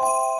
you